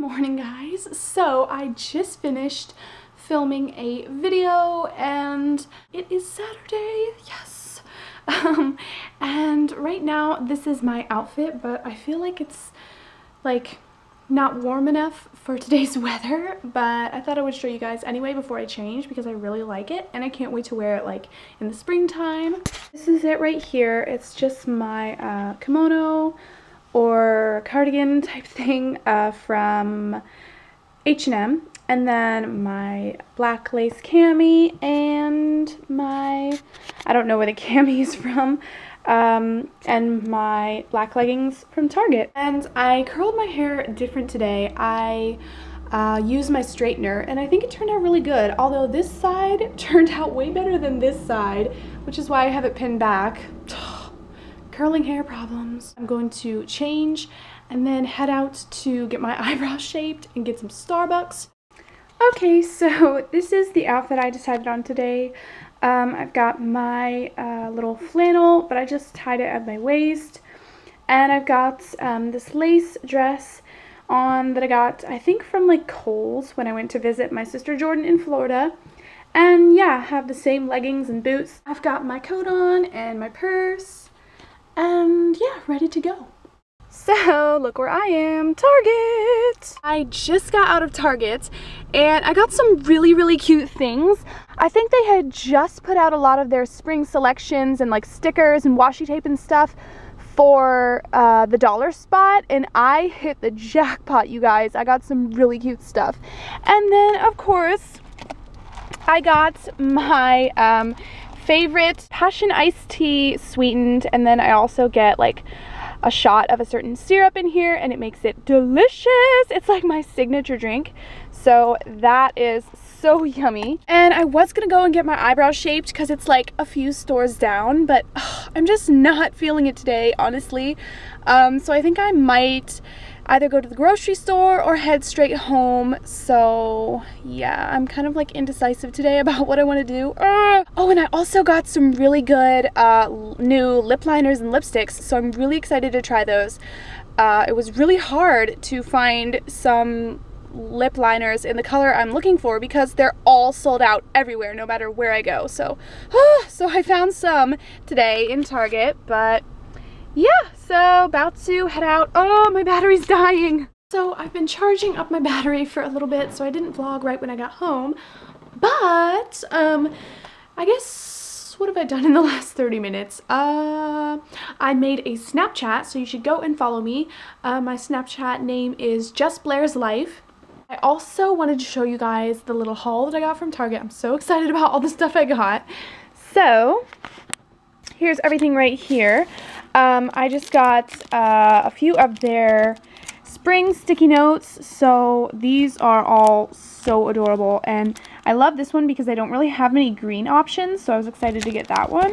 morning guys. So I just finished filming a video and it is Saturday, yes. Um, and right now this is my outfit but I feel like it's like not warm enough for today's weather but I thought I would show you guys anyway before I change because I really like it and I can't wait to wear it like in the springtime. This is it right here. It's just my uh, kimono or cardigan type thing uh, from H&M and then my black lace cami and my I don't know where the cami is from um, and my black leggings from Target. And I curled my hair different today. I uh, used my straightener and I think it turned out really good although this side turned out way better than this side which is why I have it pinned back curling hair problems. I'm going to change and then head out to get my eyebrows shaped and get some Starbucks. Okay, so this is the outfit I decided on today. Um, I've got my uh, little flannel, but I just tied it at my waist. And I've got um, this lace dress on that I got, I think, from like Kohl's when I went to visit my sister Jordan in Florida. And yeah, I have the same leggings and boots. I've got my coat on and my purse and yeah, ready to go. So look where I am, Target! I just got out of Target and I got some really, really cute things. I think they had just put out a lot of their spring selections and like stickers and washi tape and stuff for uh, the dollar spot and I hit the jackpot, you guys. I got some really cute stuff. And then, of course, I got my um, favorite passion iced tea sweetened and then I also get like a shot of a certain syrup in here and it makes it delicious. It's like my signature drink. So that is so yummy. And I was gonna go and get my eyebrows shaped because it's like a few stores down, but ugh, I'm just not feeling it today, honestly. Um, so I think I might either go to the grocery store or head straight home. So yeah, I'm kind of like indecisive today about what I want to do. Uh, oh, and I also got some really good uh, new lip liners and lipsticks. So I'm really excited to try those. Uh, it was really hard to find some lip liners in the color I'm looking for because they're all sold out everywhere no matter where I go so so I found some today in Target but yeah, so about to head out. Oh, my battery's dying. So I've been charging up my battery for a little bit, so I didn't vlog right when I got home. But, um, I guess, what have I done in the last 30 minutes? Uh, I made a Snapchat, so you should go and follow me. Uh, my Snapchat name is Just Blair's Life. I also wanted to show you guys the little haul that I got from Target. I'm so excited about all the stuff I got. So, here's everything right here. Um, I just got uh, a few of their spring sticky notes. So these are all so adorable. And I love this one because I don't really have many green options. So I was excited to get that one.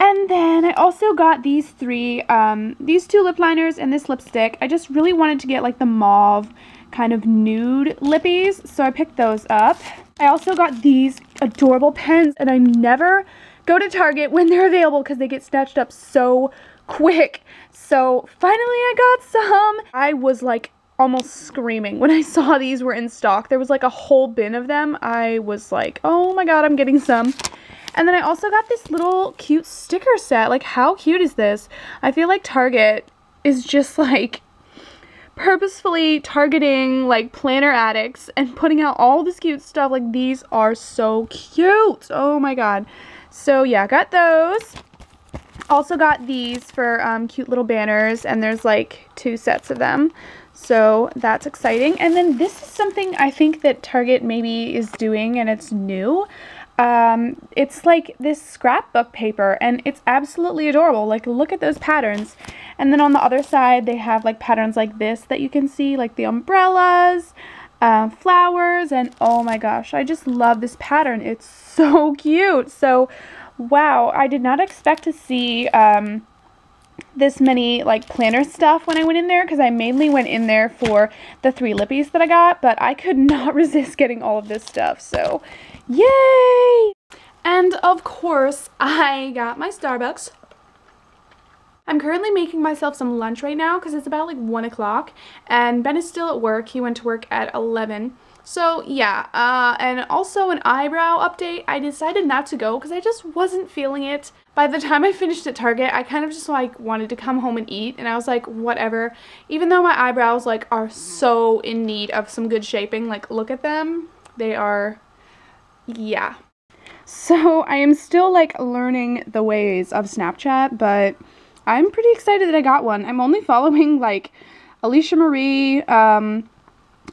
And then I also got these three, um, these two lip liners and this lipstick. I just really wanted to get like the mauve kind of nude lippies. So I picked those up. I also got these adorable pens and I never go to Target when they're available because they get snatched up so quick. So finally I got some. I was like almost screaming when I saw these were in stock. There was like a whole bin of them. I was like, oh my god, I'm getting some. And then I also got this little cute sticker set. Like, how cute is this? I feel like Target is just like purposefully targeting like planner addicts and putting out all this cute stuff. Like, these are so cute. Oh my god. So yeah, got those. Also got these for um, cute little banners, and there's like two sets of them. So that's exciting. And then this is something I think that Target maybe is doing, and it's new. Um, it's like this scrapbook paper, and it's absolutely adorable. Like, look at those patterns. And then on the other side, they have like patterns like this that you can see, like the umbrellas, uh, flowers and oh my gosh I just love this pattern. It's so cute. So wow I did not expect to see um, this many like planner stuff when I went in there because I mainly went in there for the three lippies that I got but I could not resist getting all of this stuff so yay! And of course I got my Starbucks I'm currently making myself some lunch right now because it's about like 1 o'clock and Ben is still at work. He went to work at 11. So yeah, uh, and also an eyebrow update. I decided not to go because I just wasn't feeling it. By the time I finished at Target, I kind of just like wanted to come home and eat and I was like, whatever. Even though my eyebrows like are so in need of some good shaping, like look at them. They are, yeah. So I am still like learning the ways of Snapchat, but I'm pretty excited that I got one. I'm only following like Alicia Marie, um,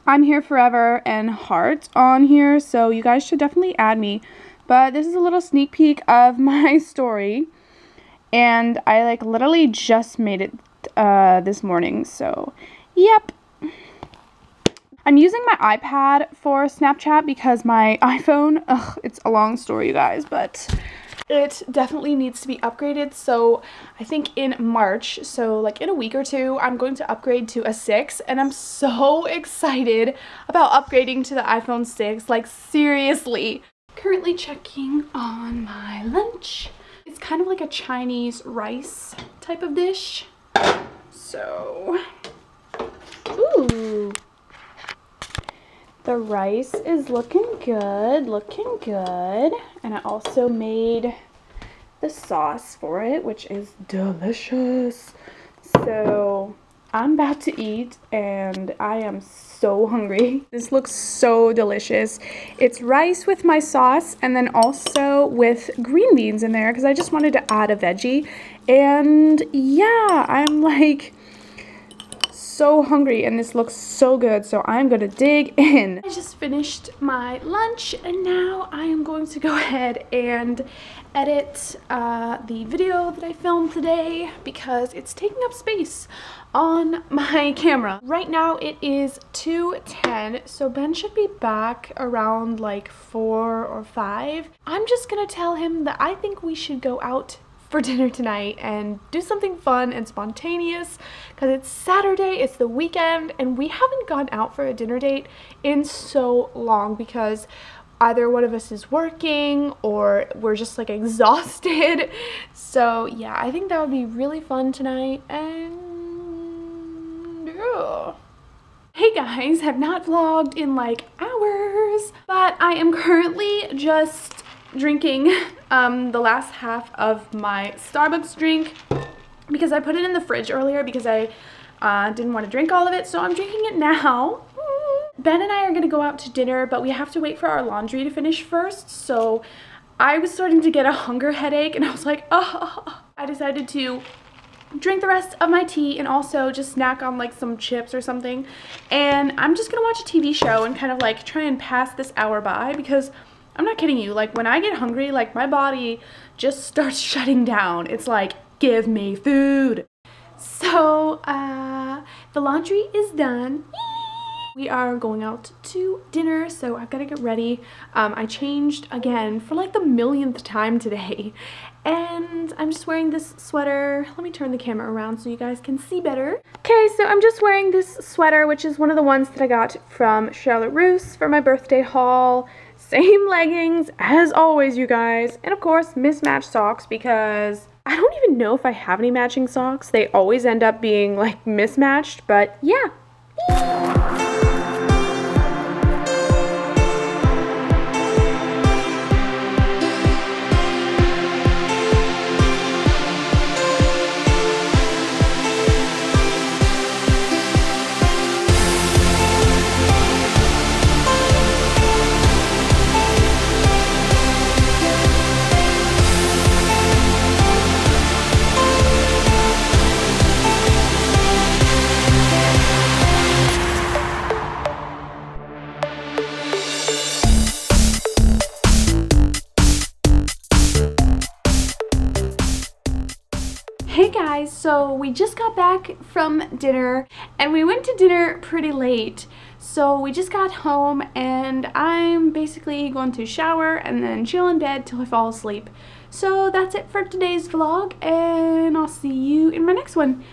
I'm Here Forever, and Heart on here, so you guys should definitely add me. But this is a little sneak peek of my story, and I like literally just made it uh, this morning, so yep. I'm using my iPad for Snapchat because my iPhone, ugh, it's a long story, you guys, but it definitely needs to be upgraded. So I think in March so like in a week or two I'm going to upgrade to a 6 and I'm so excited about upgrading to the iPhone 6 like seriously. Currently checking on my lunch. It's kind of like a Chinese rice type of dish. So ooh the rice is looking good, looking good. And I also made the sauce for it, which is delicious. So I'm about to eat and I am so hungry. This looks so delicious. It's rice with my sauce and then also with green beans in there because I just wanted to add a veggie. And yeah, I'm like so hungry and this looks so good so I'm gonna dig in. I just finished my lunch and now I am going to go ahead and edit uh, the video that I filmed today because it's taking up space on my camera. Right now it is 2.10 so Ben should be back around like 4 or 5. I'm just gonna tell him that I think we should go out for dinner tonight and do something fun and spontaneous because it's Saturday, it's the weekend, and we haven't gone out for a dinner date in so long because either one of us is working or we're just like exhausted. So yeah, I think that would be really fun tonight and yeah. Hey guys, have not vlogged in like hours, but I am currently just drinking um, the last half of my Starbucks drink because I put it in the fridge earlier because I uh, didn't want to drink all of it. So I'm drinking it now. Ben and I are going to go out to dinner, but we have to wait for our laundry to finish first. So I was starting to get a hunger headache and I was like, oh, I decided to drink the rest of my tea and also just snack on like some chips or something. And I'm just going to watch a TV show and kind of like try and pass this hour by because I'm not kidding you. Like when I get hungry, like my body just starts shutting down. It's like, give me food. So, uh, the laundry is done. We are going out to dinner, so I've got to get ready. Um, I changed again for like the millionth time today. And I'm just wearing this sweater. Let me turn the camera around so you guys can see better. Okay, so I'm just wearing this sweater, which is one of the ones that I got from Charlotte Russe for my birthday haul. Same leggings as always, you guys. And of course, mismatched socks because I don't even know if I have any matching socks. They always end up being like mismatched, but yeah. So we just got back from dinner and we went to dinner pretty late. So we just got home and I'm basically going to shower and then chill in bed till I fall asleep. So that's it for today's vlog and I'll see you in my next one.